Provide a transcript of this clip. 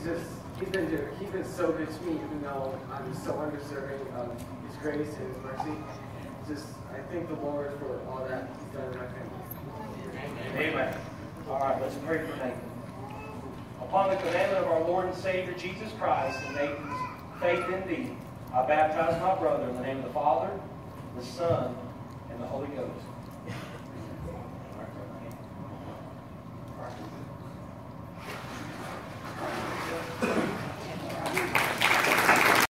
he's just, he's been he's been so good to me, even though I'm so undeserving of his grace and his mercy. Just, I thank the Lord for all that he's done in my family. Amen. All right, let's pray for Nathan. Upon the commandment of our Lord and Savior Jesus Christ and Nathan's faith in thee, I baptize my brother in the name of the Father, the Son, and the Holy Ghost.